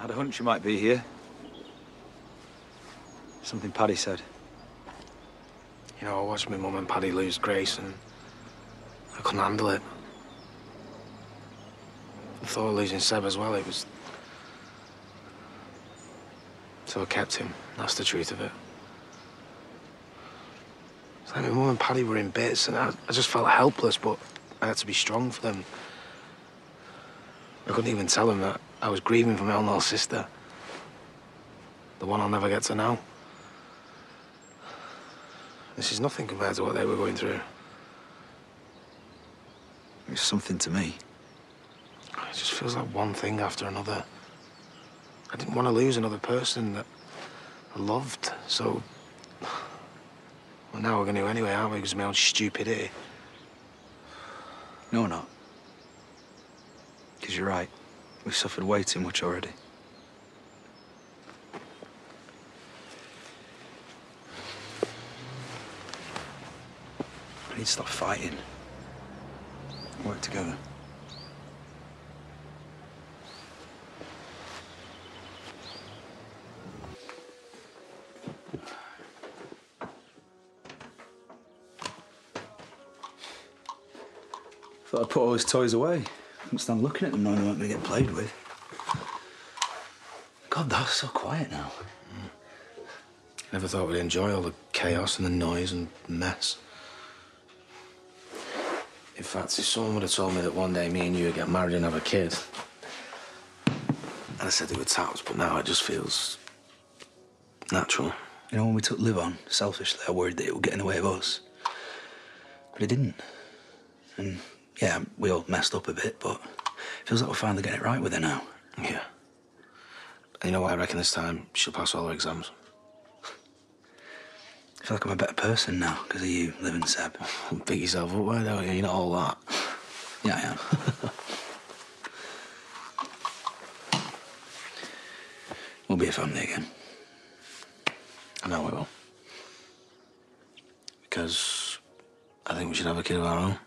I had a hunch you might be here. Something Paddy said. You know, I watched my mum and Paddy lose Grace and I couldn't handle it. The thought of losing Seb as well, it was... So I kept him. That's the truth of it. It's like my mum and Paddy were in bits and I, I just felt helpless, but I had to be strong for them. I couldn't even tell them that I was grieving for my own little sister. The one I'll never get to know. This is nothing compared to what they were going through. It's something to me. It just feels like one thing after another. I didn't want to lose another person that I loved, so... Well, now we're going to anyway, aren't we? Because of my own stupidity. No, we're not. Because you're right. We've suffered way too much already. We need to stop fighting. Work together. Thought I'd put all his toys away. Couldn't stand looking at them knowing they weren't going to get played with. God, that's so quiet now. Never thought we'd enjoy all the chaos and the noise and mess. In fact, if someone would have told me that one day me and you would get married and have a kid, I'd have said they were taps, but now it just feels natural. You know, when we took Liv on, selfishly, I worried that it would get in the way of us. But it didn't. And yeah, we all messed up a bit, but it feels like we're finally getting it right with her now. Yeah. And you know what? I reckon this time she'll pass all her exams. I feel like I'm a better person now because of you, Liv and Seb. Beat yourself up, why don't you? You're not all that. Yeah, I am. we'll be a family again. I know we will. Because I think we should have a kid of our own.